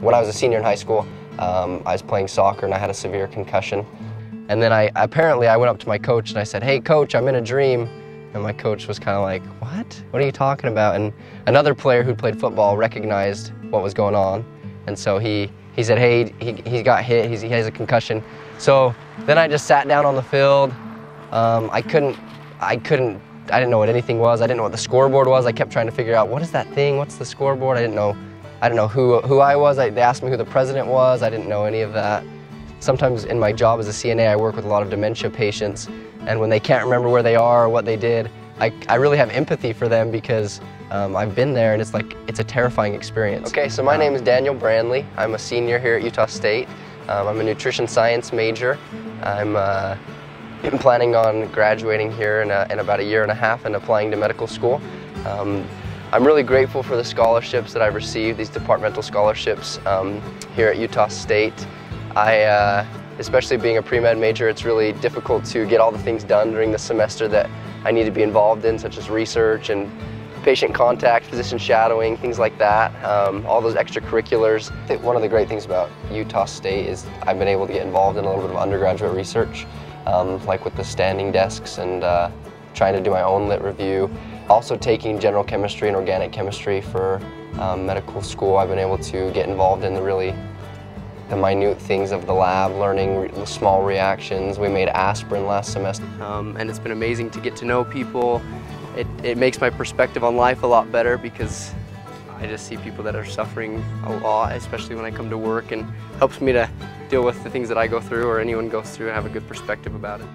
when I was a senior in high school, um, I was playing soccer and I had a severe concussion. And then I apparently I went up to my coach and I said, "Hey, coach, I'm in a dream." And my coach was kind of like, "What? What are you talking about?" And another player who played football recognized what was going on, and so he he said, "Hey, he he got hit. He's, he has a concussion." So then I just sat down on the field. Um, I couldn't I couldn't I didn't know what anything was. I didn't know what the scoreboard was. I kept trying to figure out what is that thing? What's the scoreboard? I didn't know. I didn't know who who I was. I, they asked me who the president was. I didn't know any of that. Sometimes in my job as a CNA, I work with a lot of dementia patients, and when they can't remember where they are or what they did, I, I really have empathy for them because um, I've been there and it's like, it's a terrifying experience. Okay, so my name is Daniel Brandley. I'm a senior here at Utah State. Um, I'm a nutrition science major. I'm uh, planning on graduating here in, a, in, about a year and a half and applying to medical school. Um, I'm really grateful for the scholarships that I've received, these departmental scholarships um, here at Utah State. I, uh, especially being a pre-med major, it's really difficult to get all the things done during the semester that I need to be involved in, such as research and patient contact, physician shadowing, things like that, um, all those extracurriculars. One of the great things about Utah State is I've been able to get involved in a little bit of undergraduate research, um, like with the standing desks and uh, trying to do my own lit review. Also taking general chemistry and organic chemistry for um, medical school, I've been able to get involved in the really the minute things of the lab, learning re small reactions. We made aspirin last semester. Um, and it's been amazing to get to know people. It, it makes my perspective on life a lot better because I just see people that are suffering a lot, especially when I come to work, and helps me to deal with the things that I go through or anyone goes through and have a good perspective about it.